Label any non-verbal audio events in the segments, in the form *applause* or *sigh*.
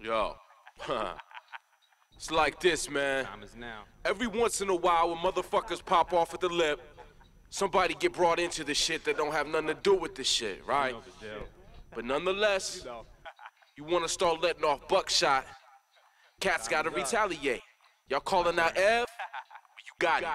Yo. *laughs* it's like this, man. Time is now. Every once in a while, when motherfuckers pop off at the lip, somebody get brought into the shit that don't have nothing to do with the shit, right? know the. But nonetheless, you want to start letting off buckshot. Cats gotta retaliate. Y'all calling out Ev? *laughs* You got it.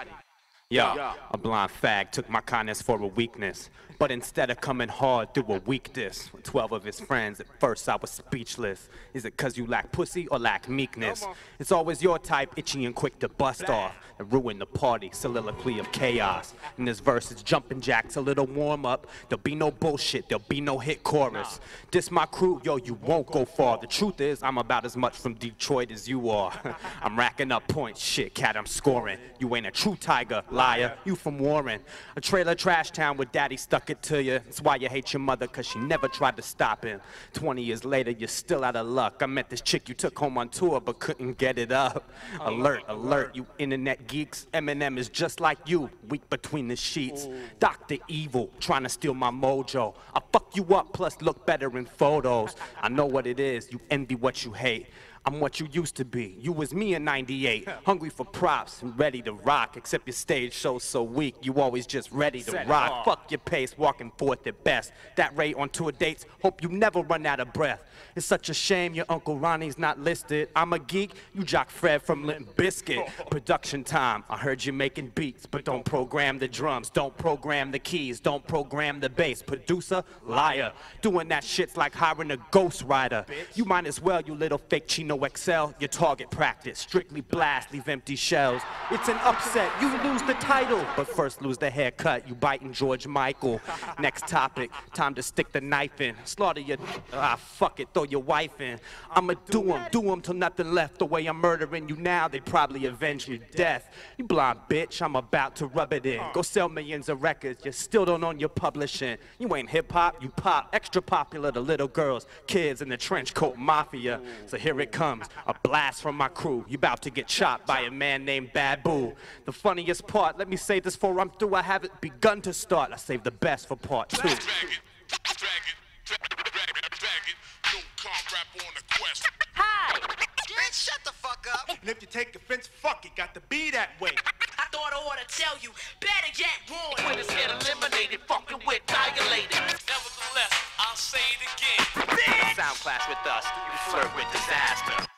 Yo, a blind fag took my kindness for a weakness. But instead of coming hard through a weakness, with 12 of his friends, at first I was speechless. Is it cause you lack pussy or lack meekness? It's always your type, itchy and quick to bust off and ruin the party, soliloquy of chaos. In this verse, it's jumping jacks, a little warm up. There'll be no bullshit, there'll be no hit chorus. This my crew, yo, you won't go far. The truth is, I'm about as much from Detroit as you are. *laughs* I'm racking up points, shit, cat, I'm scoring. You ain't a true tiger, liar. You from Warren, a trailer trash town where daddy stuck it to you. That's why you hate your mother, cause she never tried to stop him. 20 years later, you're still out of luck. I met this chick you took home on tour, but couldn't get it up. Alert, alert, you internet geeks. Eminem is just like you, weak between the sheets. Dr. Evil, trying to steal my mojo. I fuck you up, plus look better in photos. I know what it is, you envy what you hate. I'm what you used to be. You was me in 98, hungry for props and ready to rock. Except your stage show's so weak, you always just ready to Set rock. Fuck your pace, walking forth at best. That rate on tour dates, hope you never run out of breath. It's such a shame your Uncle Ronnie's not listed. I'm a geek, you jock Fred from Limp Bizkit. *laughs* Production time, I heard you making beats, but don't program the drums, don't program the keys, don't program the bass. Producer, liar. Doing that shit's like hiring a ghostwriter. You might as well, you little fake Chino XL. Your target practice, strictly blast, leave empty shells. It's an upset, you lose the title, but first lose the haircut. You biting George Michael. *laughs* Next topic, time to stick the knife in. Slaughter your, ah, fuck it, throw your wife in. I'ma do 'em, do 'em till nothing left. The way I'm murdering you now, they probably avenge your death. You blind bitch, I'm about to rub it in. Go sell millions of records, you still don't own your publishing. You ain't hip hop, you pop, extra popular to little girls, kids in the trench coat mafia. So here it comes, a blast from my crew. You about to get chopped by a man named Babu. The funniest part, let me say this for I'm through, I haven't begun to start. I saved the best for part two. Hi! Bitch, shut the fuck up! And if you take offense, fuck it, got to be that way. I thought I ought to tell you, better yet, warn you. Winners get eliminated, fucking with dilated. Nevertheless, I'll say it again. Sound clash with us, you flirt with disaster.